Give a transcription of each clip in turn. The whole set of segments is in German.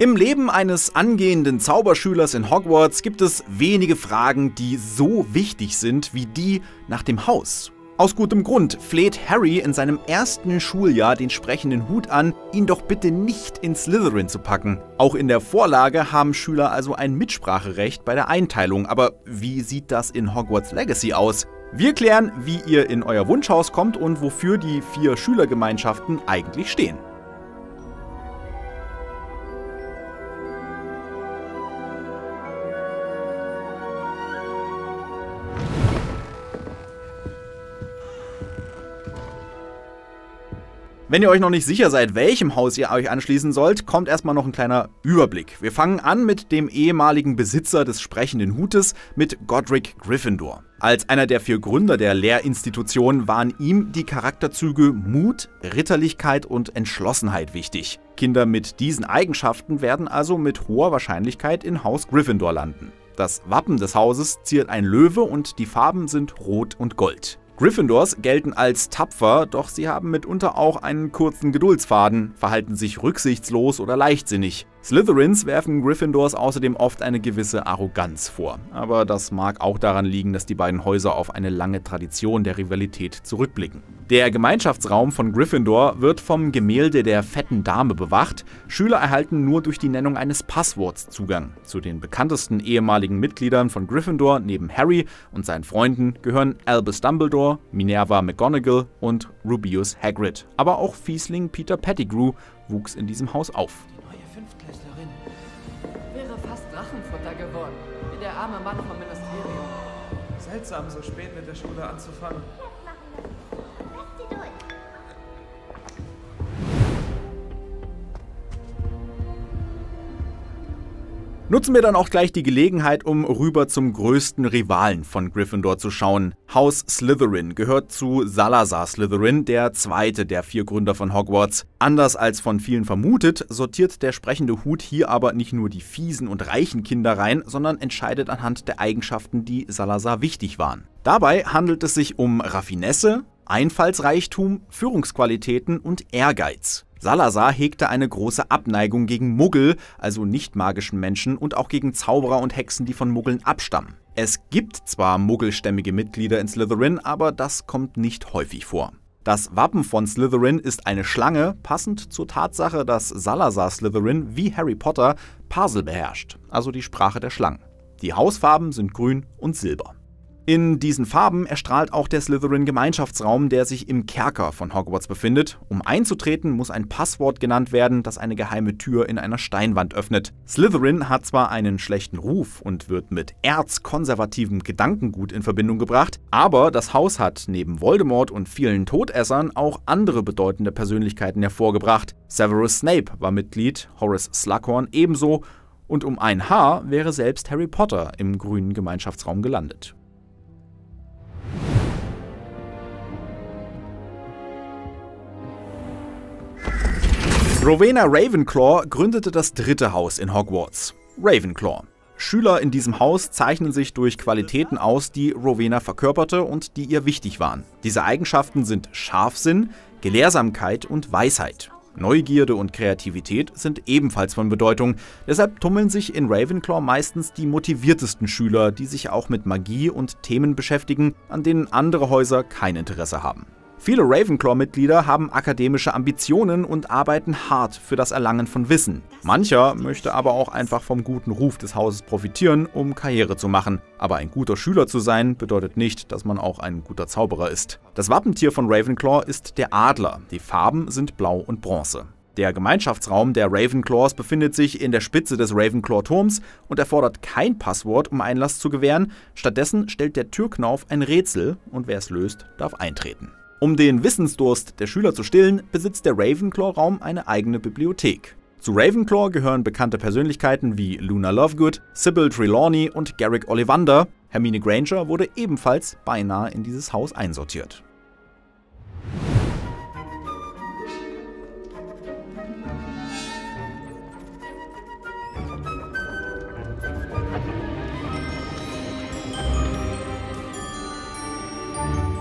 Im Leben eines angehenden Zauberschülers in Hogwarts gibt es wenige Fragen, die so wichtig sind wie die nach dem Haus. Aus gutem Grund fleht Harry in seinem ersten Schuljahr den sprechenden Hut an, ihn doch bitte nicht in Slytherin zu packen. Auch in der Vorlage haben Schüler also ein Mitspracherecht bei der Einteilung, aber wie sieht das in Hogwarts Legacy aus? Wir klären, wie ihr in euer Wunschhaus kommt und wofür die vier Schülergemeinschaften eigentlich stehen. Wenn ihr euch noch nicht sicher seid, welchem Haus ihr euch anschließen sollt, kommt erstmal noch ein kleiner Überblick. Wir fangen an mit dem ehemaligen Besitzer des sprechenden Hutes, mit Godric Gryffindor. Als einer der vier Gründer der Lehrinstitution waren ihm die Charakterzüge Mut, Ritterlichkeit und Entschlossenheit wichtig. Kinder mit diesen Eigenschaften werden also mit hoher Wahrscheinlichkeit in Haus Gryffindor landen. Das Wappen des Hauses ziert ein Löwe und die Farben sind Rot und Gold. Gryffindors gelten als tapfer, doch sie haben mitunter auch einen kurzen Geduldsfaden, verhalten sich rücksichtslos oder leichtsinnig. Slytherins werfen Gryffindors außerdem oft eine gewisse Arroganz vor. Aber das mag auch daran liegen, dass die beiden Häuser auf eine lange Tradition der Rivalität zurückblicken. Der Gemeinschaftsraum von Gryffindor wird vom Gemälde der fetten Dame bewacht. Schüler erhalten nur durch die Nennung eines Passworts Zugang. Zu den bekanntesten ehemaligen Mitgliedern von Gryffindor neben Harry und seinen Freunden gehören Albus Dumbledore, Minerva McGonagall und Rubius Hagrid. Aber auch Fiesling Peter Pettigrew wuchs in diesem Haus auf. Fünftklässlerin. Wäre fast Drachenfutter geworden, wie der arme Mann vom Ministerium. Seltsam, so spät mit der Schule anzufangen. Nutzen wir dann auch gleich die Gelegenheit, um rüber zum größten Rivalen von Gryffindor zu schauen. Haus Slytherin gehört zu Salazar Slytherin, der zweite der vier Gründer von Hogwarts. Anders als von vielen vermutet, sortiert der sprechende Hut hier aber nicht nur die fiesen und reichen Kinder rein, sondern entscheidet anhand der Eigenschaften, die Salazar wichtig waren. Dabei handelt es sich um Raffinesse, Einfallsreichtum, Führungsqualitäten und Ehrgeiz. Salazar hegte eine große Abneigung gegen Muggel, also nicht magischen Menschen, und auch gegen Zauberer und Hexen, die von Muggeln abstammen. Es gibt zwar muggelstämmige Mitglieder in Slytherin, aber das kommt nicht häufig vor. Das Wappen von Slytherin ist eine Schlange, passend zur Tatsache, dass Salazar Slytherin wie Harry Potter Parsel beherrscht, also die Sprache der Schlangen. Die Hausfarben sind grün und silber. In diesen Farben erstrahlt auch der Slytherin-Gemeinschaftsraum, der sich im Kerker von Hogwarts befindet. Um einzutreten, muss ein Passwort genannt werden, das eine geheime Tür in einer Steinwand öffnet. Slytherin hat zwar einen schlechten Ruf und wird mit erzkonservativem Gedankengut in Verbindung gebracht, aber das Haus hat neben Voldemort und vielen Todessern auch andere bedeutende Persönlichkeiten hervorgebracht. Severus Snape war Mitglied, Horace Slughorn ebenso, und um ein Haar wäre selbst Harry Potter im grünen Gemeinschaftsraum gelandet. Rowena Ravenclaw gründete das dritte Haus in Hogwarts, Ravenclaw. Schüler in diesem Haus zeichnen sich durch Qualitäten aus, die Rowena verkörperte und die ihr wichtig waren. Diese Eigenschaften sind Scharfsinn, Gelehrsamkeit und Weisheit. Neugierde und Kreativität sind ebenfalls von Bedeutung, deshalb tummeln sich in Ravenclaw meistens die motiviertesten Schüler, die sich auch mit Magie und Themen beschäftigen, an denen andere Häuser kein Interesse haben. Viele Ravenclaw-Mitglieder haben akademische Ambitionen und arbeiten hart für das Erlangen von Wissen. Mancher möchte aber auch einfach vom guten Ruf des Hauses profitieren, um Karriere zu machen. Aber ein guter Schüler zu sein, bedeutet nicht, dass man auch ein guter Zauberer ist. Das Wappentier von Ravenclaw ist der Adler. Die Farben sind blau und bronze. Der Gemeinschaftsraum der Ravenclaws befindet sich in der Spitze des Ravenclaw-Turms und erfordert kein Passwort, um Einlass zu gewähren. Stattdessen stellt der Türknauf ein Rätsel und wer es löst, darf eintreten. Um den Wissensdurst der Schüler zu stillen, besitzt der Ravenclaw-Raum eine eigene Bibliothek. Zu Ravenclaw gehören bekannte Persönlichkeiten wie Luna Lovegood, Sybil Trelawney und Garrick Ollivander. Hermine Granger wurde ebenfalls beinahe in dieses Haus einsortiert.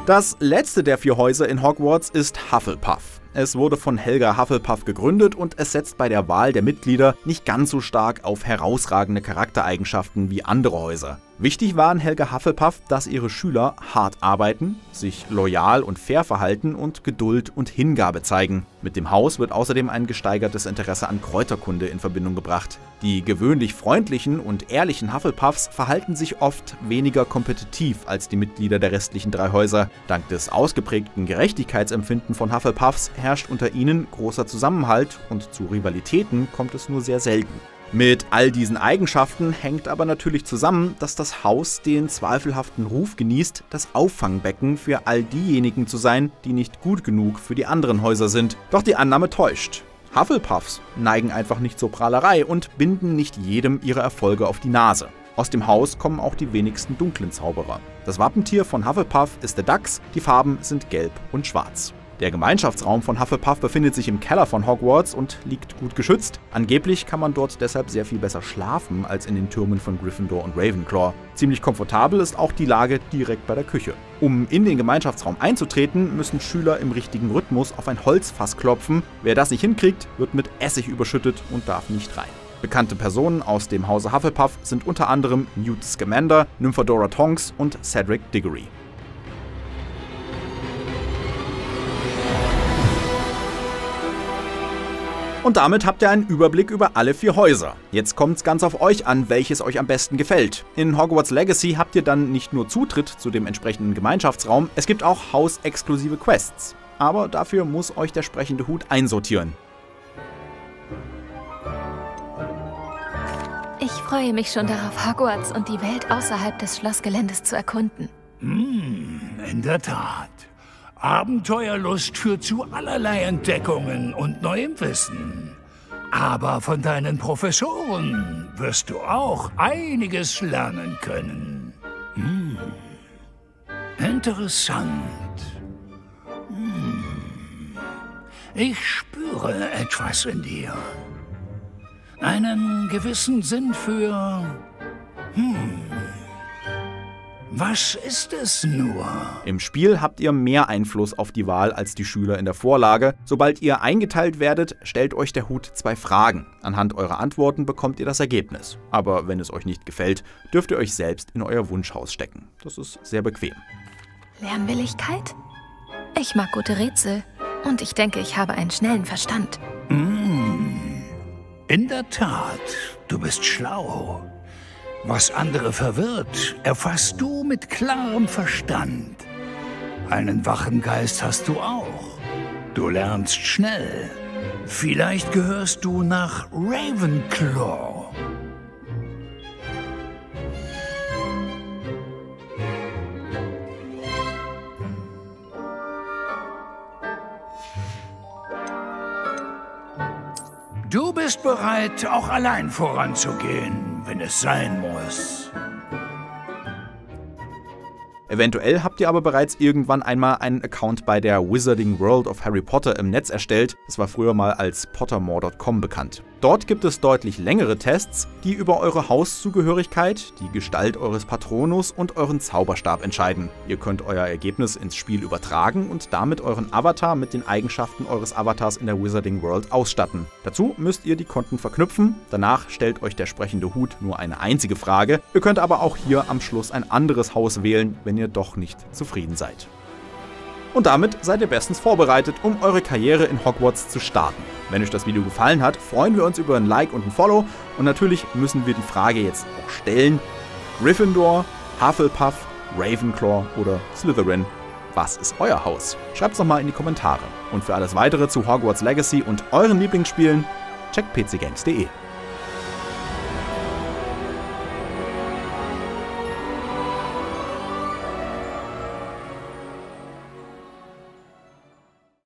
Das letzte der vier Häuser in Hogwarts ist Hufflepuff. Es wurde von Helga Hufflepuff gegründet und es setzt bei der Wahl der Mitglieder nicht ganz so stark auf herausragende Charaktereigenschaften wie andere Häuser. Wichtig waren Helga Hufflepuff, dass ihre Schüler hart arbeiten, sich loyal und fair verhalten und Geduld und Hingabe zeigen. Mit dem Haus wird außerdem ein gesteigertes Interesse an Kräuterkunde in Verbindung gebracht. Die gewöhnlich freundlichen und ehrlichen Hufflepuffs verhalten sich oft weniger kompetitiv als die Mitglieder der restlichen drei Häuser. Dank des ausgeprägten Gerechtigkeitsempfinden von Hufflepuffs herrscht unter ihnen großer Zusammenhalt und zu Rivalitäten kommt es nur sehr selten. Mit all diesen Eigenschaften hängt aber natürlich zusammen, dass das Haus den zweifelhaften Ruf genießt, das Auffangbecken für all diejenigen zu sein, die nicht gut genug für die anderen Häuser sind. Doch die Annahme täuscht. Hufflepuffs neigen einfach nicht zur Prahlerei und binden nicht jedem ihre Erfolge auf die Nase. Aus dem Haus kommen auch die wenigsten dunklen Zauberer. Das Wappentier von Hufflepuff ist der Dachs, die Farben sind gelb und schwarz. Der Gemeinschaftsraum von Hufflepuff befindet sich im Keller von Hogwarts und liegt gut geschützt. Angeblich kann man dort deshalb sehr viel besser schlafen als in den Türmen von Gryffindor und Ravenclaw. Ziemlich komfortabel ist auch die Lage direkt bei der Küche. Um in den Gemeinschaftsraum einzutreten, müssen Schüler im richtigen Rhythmus auf ein Holzfass klopfen. Wer das nicht hinkriegt, wird mit Essig überschüttet und darf nicht rein. Bekannte Personen aus dem Hause Hufflepuff sind unter anderem Newt Scamander, Nymphadora Tonks und Cedric Diggory. Und damit habt ihr einen Überblick über alle vier Häuser. Jetzt kommt es ganz auf euch an, welches euch am besten gefällt. In Hogwarts Legacy habt ihr dann nicht nur Zutritt zu dem entsprechenden Gemeinschaftsraum, es gibt auch hausexklusive Quests. Aber dafür muss euch der sprechende Hut einsortieren. Ich freue mich schon darauf, Hogwarts und die Welt außerhalb des Schlossgeländes zu erkunden. Hm, in der Tat. Abenteuerlust führt zu allerlei Entdeckungen und neuem Wissen. Aber von deinen Professoren wirst du auch einiges lernen können. Hm. Interessant. Hm. Ich spüre etwas in dir. Einen gewissen Sinn für... Hm. Was ist es nur? Im Spiel habt ihr mehr Einfluss auf die Wahl als die Schüler in der Vorlage. Sobald ihr eingeteilt werdet, stellt euch der Hut zwei Fragen. Anhand eurer Antworten bekommt ihr das Ergebnis. Aber wenn es euch nicht gefällt, dürft ihr euch selbst in euer Wunschhaus stecken. Das ist sehr bequem. Lernwilligkeit? Ich mag gute Rätsel. Und ich denke, ich habe einen schnellen Verstand. Mm, in der Tat, du bist schlau. Was andere verwirrt, erfasst du mit klarem Verstand. Einen wachen Geist hast du auch. Du lernst schnell. Vielleicht gehörst du nach Ravenclaw. Du bist bereit, auch allein voranzugehen, wenn es sein muss. Eventuell habt ihr aber bereits irgendwann einmal einen Account bei der Wizarding World of Harry Potter im Netz erstellt. Das war früher mal als pottermore.com bekannt. Dort gibt es deutlich längere Tests, die über eure Hauszugehörigkeit, die Gestalt eures Patronus und euren Zauberstab entscheiden. Ihr könnt euer Ergebnis ins Spiel übertragen und damit euren Avatar mit den Eigenschaften eures Avatars in der Wizarding World ausstatten. Dazu müsst ihr die Konten verknüpfen, danach stellt euch der sprechende Hut nur eine einzige Frage. Ihr könnt aber auch hier am Schluss ein anderes Haus wählen, wenn ihr doch nicht zufrieden seid. Und damit seid ihr bestens vorbereitet, um eure Karriere in Hogwarts zu starten. Wenn euch das Video gefallen hat, freuen wir uns über ein Like und ein Follow. Und natürlich müssen wir die Frage jetzt auch stellen. Gryffindor, Hufflepuff, Ravenclaw oder Slytherin? Was ist euer Haus? Schreibt es doch mal in die Kommentare. Und für alles weitere zu Hogwarts Legacy und euren Lieblingsspielen, checkt pcgames.de.